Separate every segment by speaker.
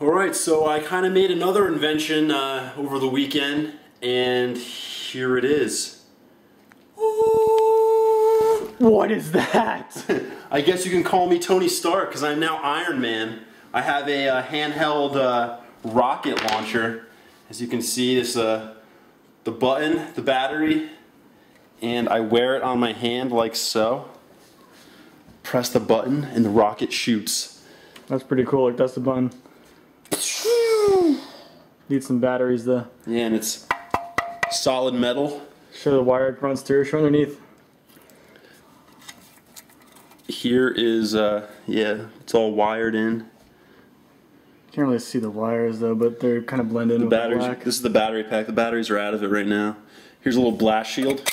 Speaker 1: Alright, so I kind of made another invention uh, over the weekend, and here it is.
Speaker 2: What is that?
Speaker 1: I guess you can call me Tony Stark, because I'm now Iron Man. I have a uh, handheld uh, rocket launcher. As you can see, this uh, the button, the battery, and I wear it on my hand like so. Press the button, and the rocket shoots.
Speaker 2: That's pretty cool. Like that's the button. Need some batteries though.
Speaker 1: Yeah, and it's solid metal.
Speaker 2: Show the wire runs through. Show underneath.
Speaker 1: Here is, uh, yeah, it's all wired in.
Speaker 2: Can't really see the wires though, but they're kind of blended
Speaker 1: The
Speaker 2: in the
Speaker 1: batteries,
Speaker 2: black.
Speaker 1: this is the battery pack. The batteries are out of it right now. Here's a little blast shield,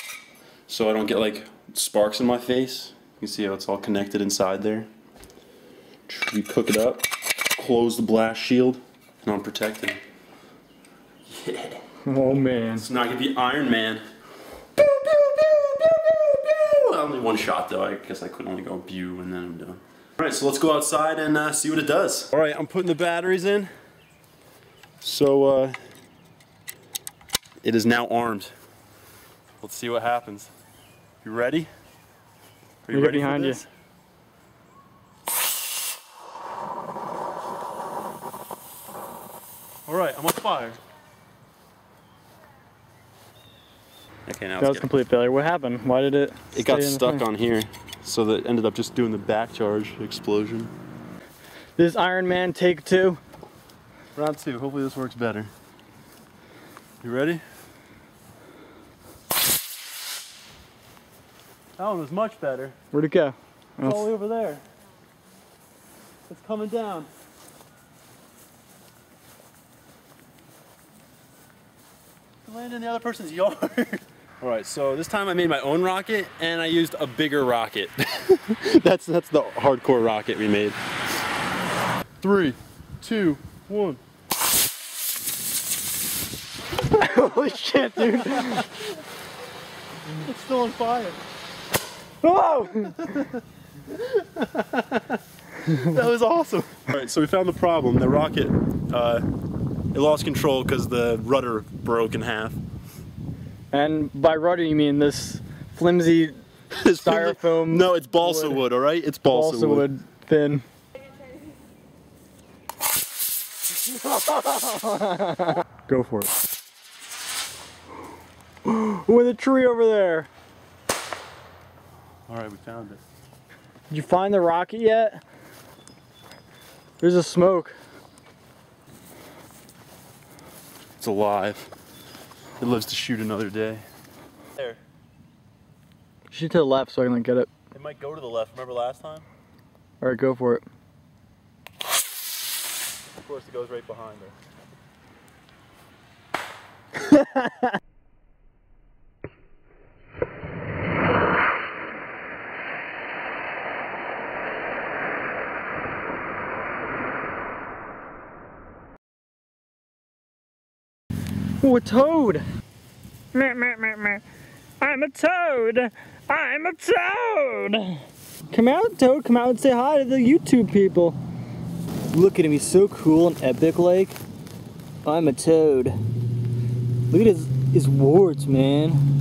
Speaker 1: so I don't get like sparks in my face. You can see how it's all connected inside there. You cook it up, close the blast shield, and I'm protected. Yeah.
Speaker 2: Oh man.
Speaker 1: It's not gonna be Iron Man. Pew, pew, pew. Only one shot though. I guess I could only go pew and then I'm done. Alright, so let's go outside and uh, see what it does. Alright, I'm putting the batteries in. So, uh, it is now armed. Let's see what happens. You ready? Are
Speaker 2: Right behind you.
Speaker 1: Alright, I'm on fire. Okay, now
Speaker 2: That was complete failure. What happened? Why did it?
Speaker 1: It got
Speaker 2: in
Speaker 1: stuck on here, so that ended up just doing the back charge explosion.
Speaker 2: This Iron Man take two.
Speaker 1: Round two. Hopefully this works better. You ready? That one was much better.
Speaker 2: Where'd it go?
Speaker 1: It's all the way over there. It's coming down. It landed in the other person's yard. All right, so this time I made my own rocket and I used a bigger rocket. that's that's the hardcore rocket we made. Three, two, one.
Speaker 2: Holy shit, dude.
Speaker 1: It's still on fire.
Speaker 2: Whoa!
Speaker 1: That was awesome. All right, so we found the problem. The rocket, uh, it lost control because the rudder broke in half.
Speaker 2: And by rudder, you mean this flimsy
Speaker 1: It's
Speaker 2: Styrofoam
Speaker 1: No, it's balsa wood.
Speaker 2: wood.
Speaker 1: all right? It's balsa,
Speaker 2: balsa
Speaker 1: wood.
Speaker 2: wood thin. Go for it. With a tree over there.
Speaker 1: All right, we found it.
Speaker 2: Did you find the rocket yet? There's a smoke.
Speaker 1: It's alive. It lives to shoot another day. There.
Speaker 2: Shoot to the left so I can like, get it.
Speaker 1: It might go to the left. Remember last time?
Speaker 2: Alright, go for it.
Speaker 1: Of course, it goes right behind her.
Speaker 2: Oh, a toad! Meh, meh, meh, meh. I'm a toad! I'm a toad! Come out, toad. Come out and say hi to the YouTube people. Look at him. He's so cool and epic like. I'm a toad. Look at his, his warts, man.